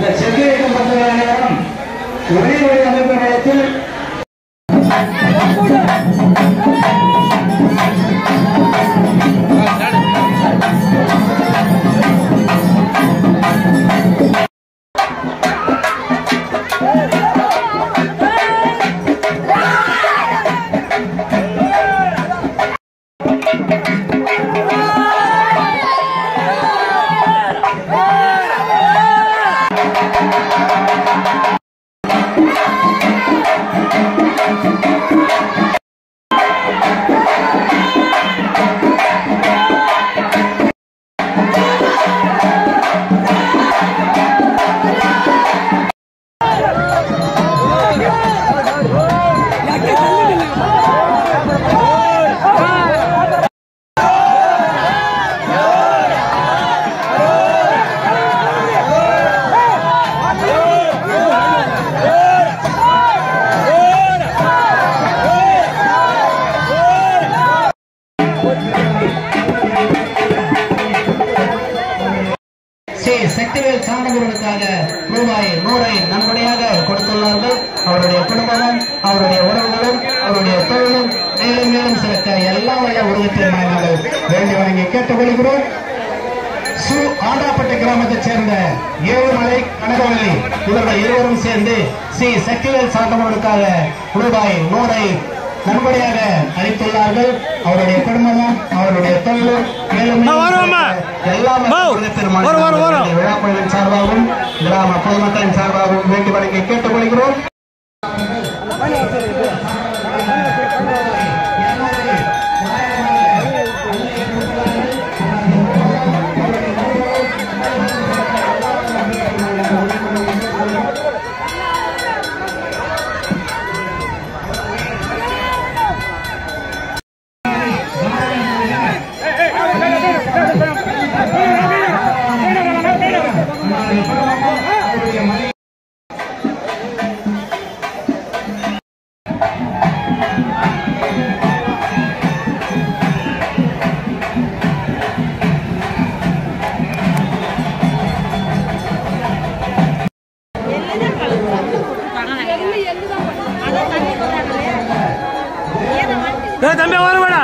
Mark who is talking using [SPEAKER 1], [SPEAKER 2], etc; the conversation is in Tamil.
[SPEAKER 1] இந்த செவ்வியக்கம் பத்திரம் ஒரே ஒரு அமைப்பு நேரத்தில் Thank you. நிலையத்தில் ஸ்ரீ சக்திவேல் சாந்தகுருவுக்காக ரூபாய் நூறை நன்கொடையாக கொடுத்துள்ளார்கள். அவருடைய குடும்பமும் அவருடைய உறவுகளும் அவருடைய தொழிலும் மேலும் மேலும் சிறக்க எல்லா வல்ல உருவத்தில் நாங்கள் வேண்டி வணங்கி கேட்டுக்கொள்கிறோம். சு ஆண்டாப்பட்டு கிராமத்தைச் சேர்ந்த ஏழுமலை கனகவள்ளி இவர்கள் இருவரும் சேர்ந்து ஸ்ரீ சக்திவேல் சாந்தவர்களுக்காக ரூபாய் நூறை நன்கொடையாக அளித்துள்ளார்கள் அவருடைய குடும்பமும் அவருடைய தொழிலும் மேலும் எல்லாம். விழாக்குழுவின் சார்பாகவும் கிராம பொதுமக்களின் சார்பாகவும் வேண்டி வணங்கி கேட்டுக்கொள்கிறோம். தம்பி வரவேடா